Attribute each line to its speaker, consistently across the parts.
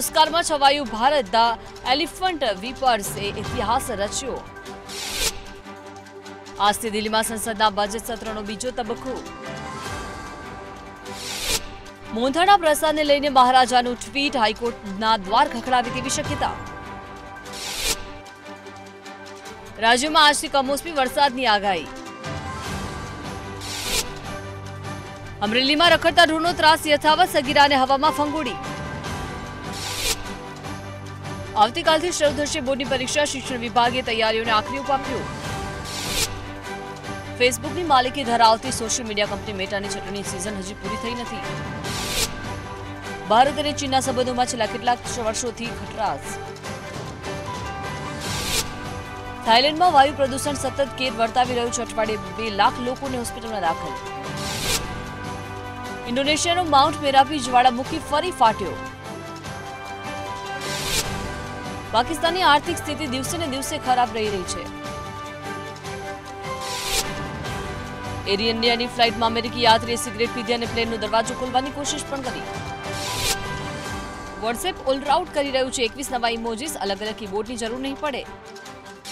Speaker 1: ઓસ્કારમાં છવાયું Bharat the Elephant વિપર્સે ઇતિહાસ રચ્યો. આજથી દિલ્હીમાં સંસદના બજેટ સત્રનો બીજો તબક્કો. મોંધાણા પ્રસાદને લઈને મહારાજાનું ટ્વીટ હાઈકોર્ટના દ્વાર ખખડાવે તેવી શક્યતા. રાજ્યમાં આજથી કમોસમી વરસાદની આગાહી. અમરેલીમાં રખડતા ઢોરનો ત્રાસ યથાવત સગીરાને હવામાં ફંગોળી. આવતીકાલથી શરૂ થશે બોર્ડની પરીક્ષા શિક્ષણ વિભાગે તૈયારીઓને આખરી ઓપ આપ્યો. ફેસબુકની માલિકી ધરાવતી સોશિયલ મીડિયા કંપની મેટાની ચટણી સિઝન હજી પૂરી થઈ નથી. ભારત અને ચીનના સંબંધોમાં છેલ્લા કેટલાક વર્ષોથી ખટરાશ થાઇલેન્ડમાં વાયુ પ્રદૂષણ સતત કેર વર્તાવી રહ્યું છે. અઠવાડિયે બે લાખ લોકોને હોસ્પિટલમાં દાખલ. ઇન્ડોનેશિયાનો માઉન્ટ મેરાપી જ્વાળામુખી ફરી ફાટ્યો. પાકિસ્તાનની આર્થિક સ્થિતિ દિવસે ને દિવસે ખરાબ રહી રહી છે. એર ઇન્ડિયાની ફ્લાઇટમાં અમેરિકી યાત્રીએ સિગરેટ પીધી અને પ્લેનનો દરવાજો ખોલવાની કોશિશ પણ કરી. વોટ્સએપ ઓલરાઉટ કરી રહ્યું છે. એકવીસ નવા ઇમોજીસ અલગ અલગ કીબોર્ડની જરૂર નહીં પડે.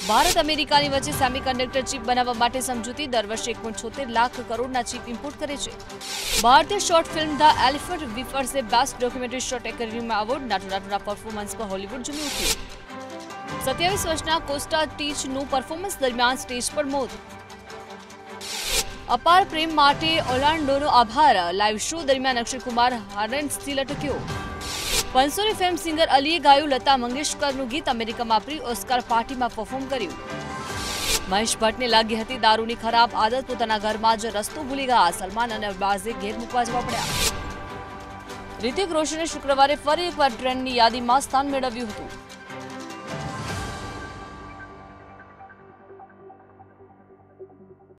Speaker 1: ભારત અમેરિકાની વચ્ચે સેમિકન્ડક્ટર ચીપ બનાવવા માટે સમજૂતી દર વર્ષે એક છોતેર લાખ કરોડના ચીપ ઇમ્પોર્ટ કરે છે. ભારતીય શોર્ટ ફિલ્મ ધ એલિફન્ટ વિફર્સે બેસ્ટ ડોક્યુમેન્ટરી શોર્ટ એકેડમીમાં એવોર્ડ નાટુ નાટુના પરફોર્મન્સમાં હોલિવૂડ ઝૂમી ઉઠ્યું. સત્યાવીસ વર્ષના કોસ્ટા ટીચનું પરફોર્મન્સ દરમિયાન સ્ટેજ પર મોત. અપાર પ્રેમ માટે ઓલાન્ડોનો આભાર. લાઇવ શો દરમિયાન અક્ષય કુમાર હારેન્સથી લટક્યો. પંસોની ફેમ સિંગર અલીએ ગાયું લતા મંગેશકરનું ગીત અમેરિકામાં પ્રી ઓસ્કાર પાર્ટીમાં પરફોર્મ કર્યું. મહેશ ભટ્ટને લાગી હતી દારૂની ખરાબ આદત, પોતાના ઘરમાં જ રસ્તો ભૂલી ગયા. સલમાન અને અરબાઝે ઘેર મૂકવા જવા પડ્યા. રિતિક રોશને શુક્રવારે ફરી એકવાર ટ્રેન્ડની યાદીમાં સ્થાન મેળવ્યું હતું.